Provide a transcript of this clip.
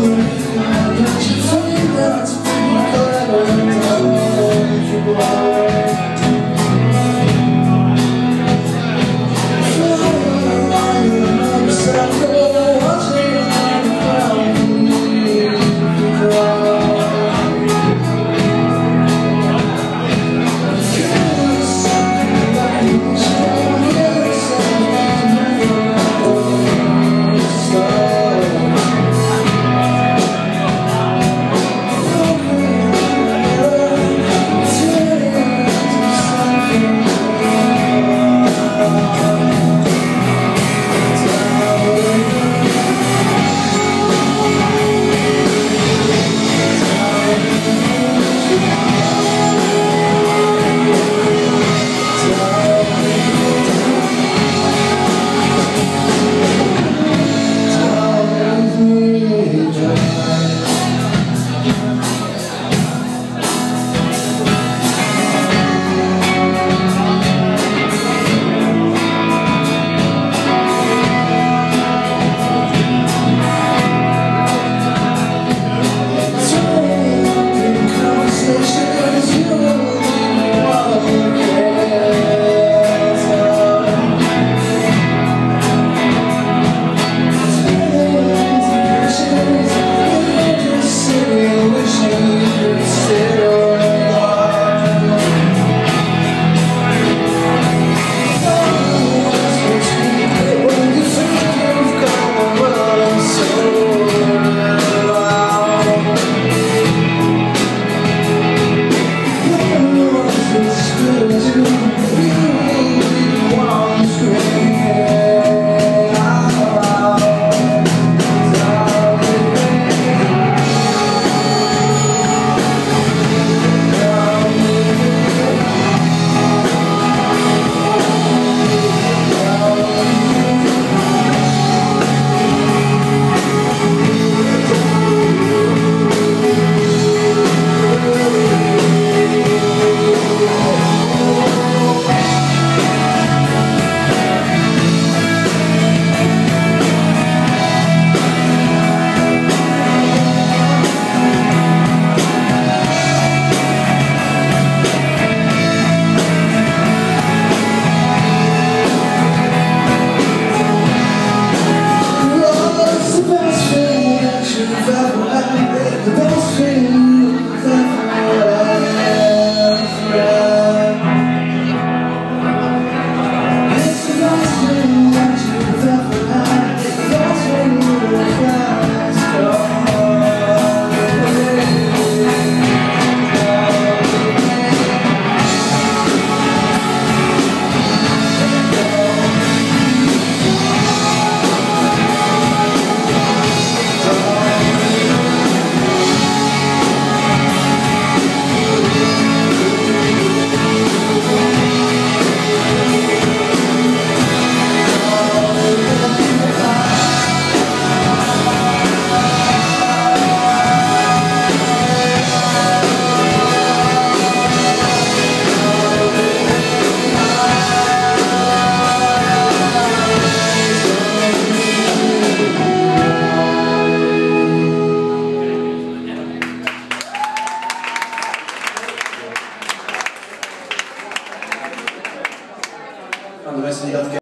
Senhor.